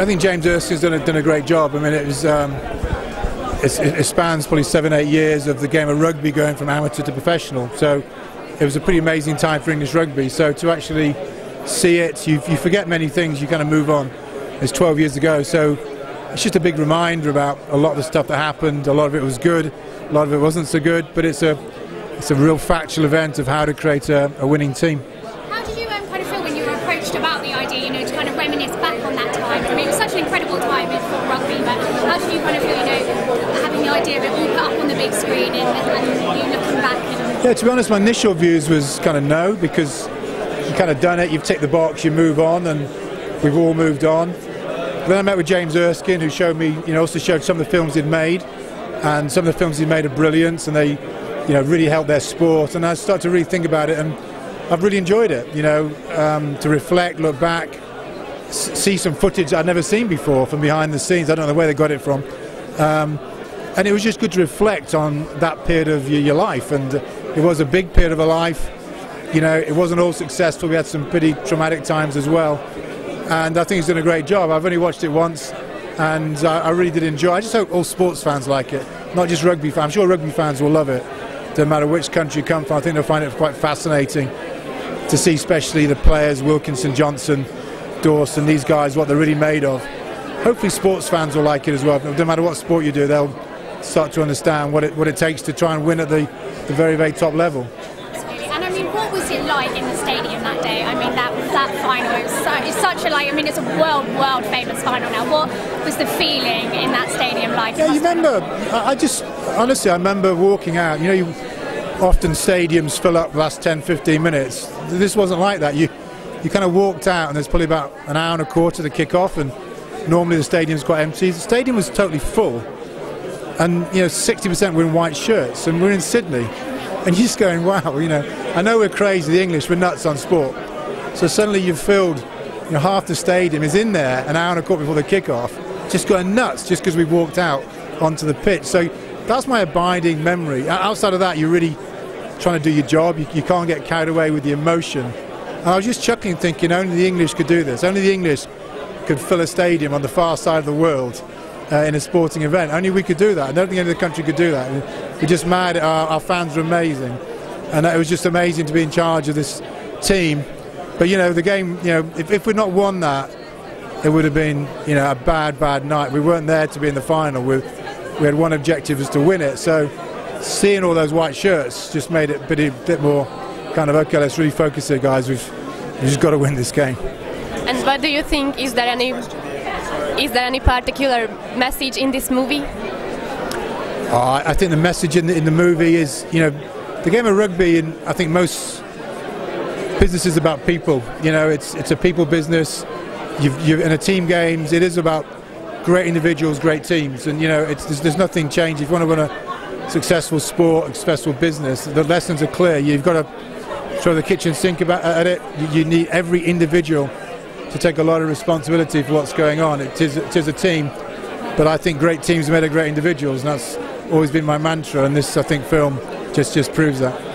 I think James Erskine's done a, done a great job. I mean, it was um, it spans probably seven, eight years of the game of rugby going from amateur to professional. So it was a pretty amazing time for English rugby. So to actually see it, you, you forget many things, you kind of move on. It's 12 years ago, so it's just a big reminder about a lot of the stuff that happened. A lot of it was good, a lot of it wasn't so good, but it's a it's a real factual event of how to create a, a winning team. How did you um, kind of feel when you were approached about the idea, you know, to kind of reminisce back on that time? I mean, it was such an incredible time for rugby, but how did you kind of feel, you know, having the idea of it all put up on the big screen and, and you looking back? And... Yeah, to be honest, my initial views was kind of no, because you've kind of done it, you've ticked the box, you move on, and we've all moved on. Then I met with James Erskine, who showed me, you know, also showed some of the films he'd made, and some of the films he'd made are brilliant, and they, you know, really helped their sport. And I started to really think about it, and I've really enjoyed it. You know, um, to reflect, look back, see some footage I'd never seen before from behind the scenes. I don't know where they got it from. Um, and it was just good to reflect on that period of your, your life. And it was a big period of a life. You know, it wasn't all successful. We had some pretty traumatic times as well and I think he's done a great job. I've only watched it once, and I, I really did enjoy. I just hope all sports fans like it, not just rugby fans. I'm sure rugby fans will love it. No matter which country you come from, I think they'll find it quite fascinating to see, especially the players Wilkinson, Johnson, Dawson, these guys, what they're really made of. Hopefully, sports fans will like it as well. No matter what sport you do, they'll start to understand what it what it takes to try and win at the, the very very top level. Absolutely. And I mean, what was it like in the stadium that day? I mean, that that final. It was so, it's such a like. I mean, it's a world world famous final now. What was the feeling in that stadium like? Yeah, you remember? I just honestly, I remember walking out. You know, you, often stadiums fill up the last 10, 15 minutes. This wasn't like that. You you kind of walked out, and there's probably about an hour and a quarter to kick off, and normally the stadium's quite empty. The stadium was totally full, and you know, 60% were in white shirts, and we're in Sydney. And you're just going, wow, you know, I know we're crazy, the English, we're nuts on sport, so suddenly you've filled you know, half the stadium is in there an hour and a quarter before the kickoff, just going nuts just because we walked out onto the pitch. So that's my abiding memory. Outside of that, you're really trying to do your job. You, you can't get carried away with the emotion. And I was just chuckling, thinking only the English could do this. Only the English could fill a stadium on the far side of the world uh, in a sporting event. Only we could do that. I don't think any other country could do that. We're just mad. Our, our fans are amazing. And it was just amazing to be in charge of this team but you know, the game. You know, if, if we'd not won that, it would have been you know a bad, bad night. We weren't there to be in the final. We, we had one objective was to win it. So seeing all those white shirts just made it a bit, a bit more kind of okay. Let's really focus here, guys. We've we've just got to win this game. And what do you think? Is there any is there any particular message in this movie? Uh, I think the message in the, in the movie is, you know, the game of rugby, and I think most business is about people. You know, it's it's a people business. You've, you're in a team games. It is about great individuals, great teams, and you know, it's there's, there's nothing changed. If you want to run a successful sport, successful business, the lessons are clear. You've got to throw the kitchen sink about, at it. You, need every individual to take a lot of responsibility for what's going on. It is, it is a team, but I think great teams are made of great individuals, and that's always been my mantra. And this, I think, film just just proves that.